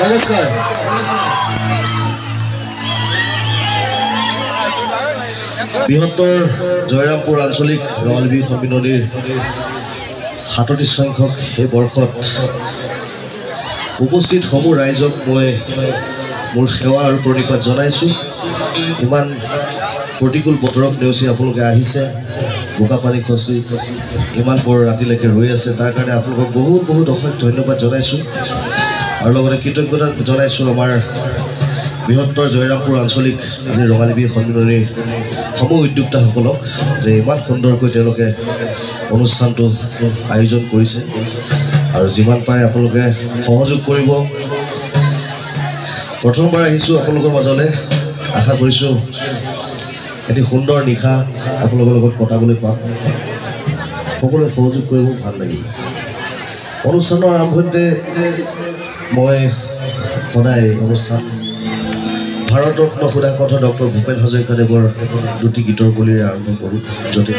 নমস্কাৰ। বৃহত্তৰ জয়ৰামপুৰ আঞ্চলিক ৰঙালী বিহু সন্মিলনীৰ সাতত্ৰিছ সংখ্যক এই বৰ্ষত উপস্থিত সমূহ ৰাইজক মই মোৰ সেৱা আৰু প্ৰণিপাত জনাইছোঁ। ইমান প্ৰতিকূল বতৰক নেওচি আপোনালোকে আহিছে। বোকা পানী খচি ইমান পৰ ৰাতিলৈকে ৰৈ আছে। তাৰ কাৰণে আপোনালোকক বহুত বহুত অশেষ ধন্যবাদ জনাইছোঁ। আৰু লগতে কৃতজ্ঞতা জনাইছোঁ আমাৰ বৃহত্তৰ জয়ৰামপুৰ আঞ্চলিক ৰঙালী বিহু সন্মিলনীৰ সমূহ উদ্যোক্তাসকলক যে ইমান সুন্দৰকৈ তেওঁলোকে অনুষ্ঠানটো আয়োজন কৰিছে আৰু যিমান পাৰে আপোনালোকে সহযোগ কৰিব। প্ৰথমবাৰ আহিছোঁ আপোনালোকৰ মাজলৈ। আশা কৰিছোঁ এটি সুন্দৰ নিশা আপোনালোকৰ লগত কটাবলৈ পাম। সকলোৱে সহযোগ কৰিব ভাল লাগিব অনুষ্ঠানৰ আৰম্ভণিতে মই সদায় অনুষ্ঠান ভাৰতৰত্ন সুধাকণ্ঠ ডক্টৰ ভূপেন হাজৰিকাদেৱৰ দুটি গীতৰ কলিৰে আৰম্ভ কৰোঁ য'তে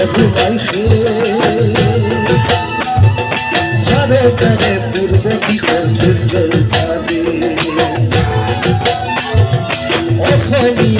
মনত সোমাইছে ভাৰতৰে পূৰ্ব দিশৰ সূৰ্যৰ ভাৱে অসমীয়াই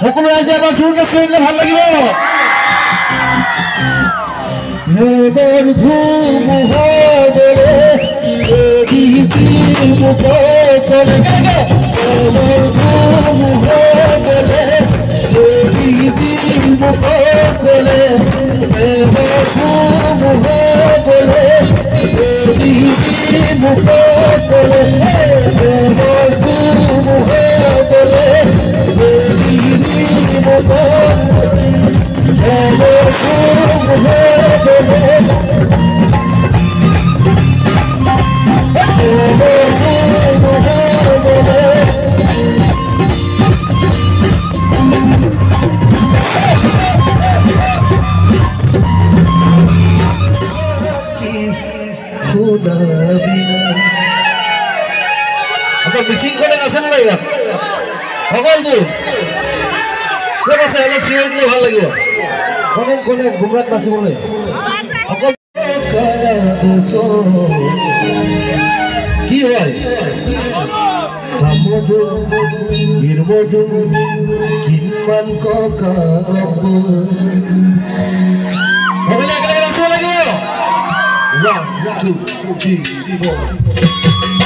সকলো ৰাইজে এবাৰ জোৰকে চিঞৰিলে ভালো লাগিব? ধুমুহলে মুখলে হেবৰ ধুমুহলে আছে বিশৃঙ্খলে আছে নাই লাগিব সকলটো ক'ত আছে? অলপ চিঞৰি দিলে ভালো লাগিব। কোনে কোনে? গুমৰাত নাচিবলৈ। অকল কি হয়? আমদু নির্মদু কিমান ককাব ভবিলে একেলগে নাচিব লাগিব? One two three four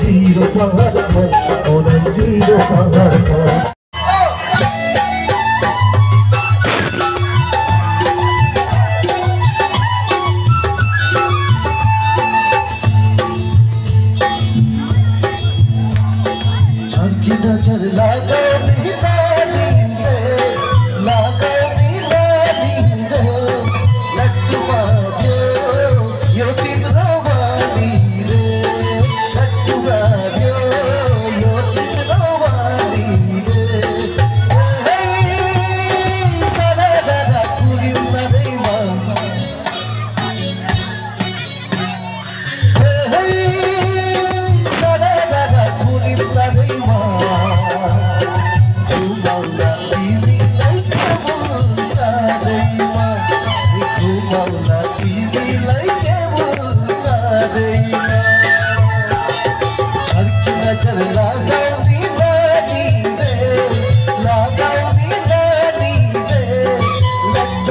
Zero power, on a zero power.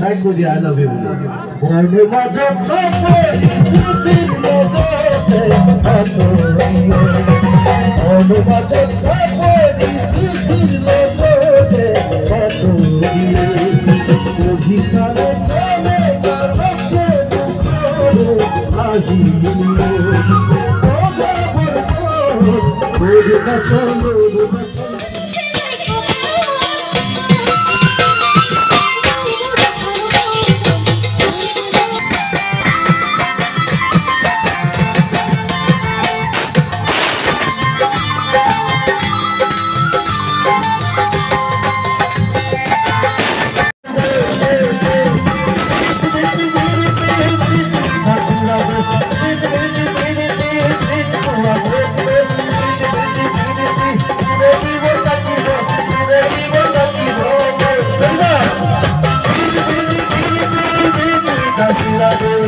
Thank you, dear. I love you. Onu majat saporisi bir modote atori. Onu majat saporisi bir modote atori. Ohi sare name garvake dukharo ahi. Oja burko, oja songo, oja songo.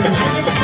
Thank you.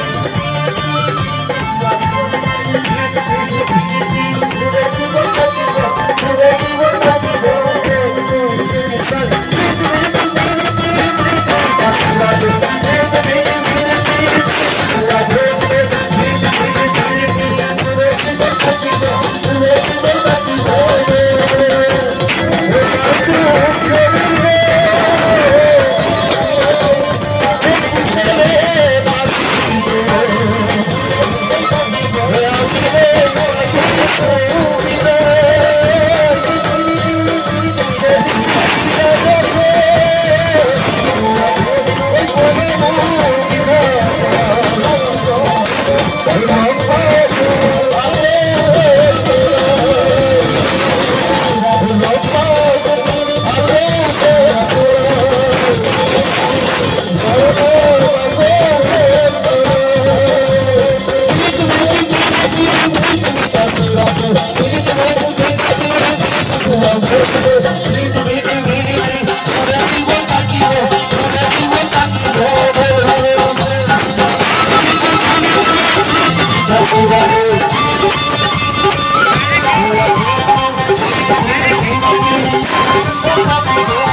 Thank you.